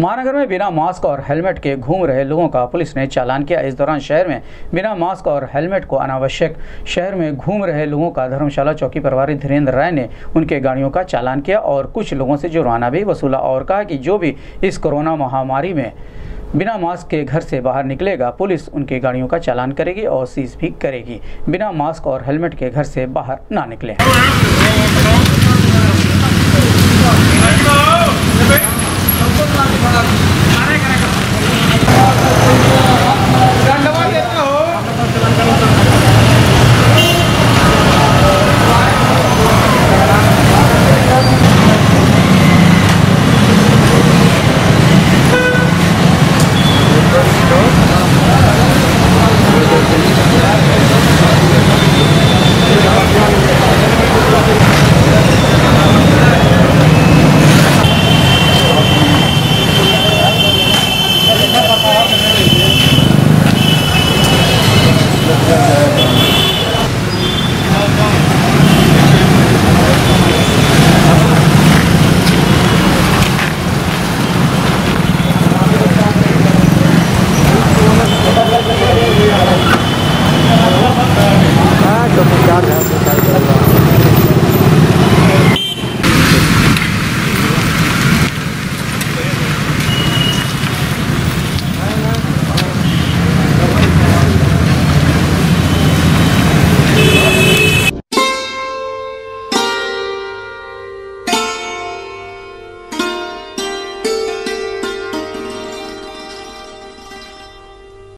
महानगर में बिना मास्क और हेलमेट के घूम रहे लोगों का पुलिस ने चालान किया। इस दौरान शहर में बिना मास्क और हेलमेट को अनावश्यक शहर में घूम रहे लोगों का धर्मशाला चौकी प्रभारी धीरेन्द्र राय ने उनके गाड़ियों का चालान किया और कुछ लोगों से जुर्माना भी वसूला और कहा कि जो भी इस कोरोना महामारी में बिना मास्क के घर से बाहर निकलेगा, पुलिस उनकी गाड़ियों का चालान करेगी और सीज भी करेगी। बिना मास्क और हेलमेट के घर से बाहर ना निकले।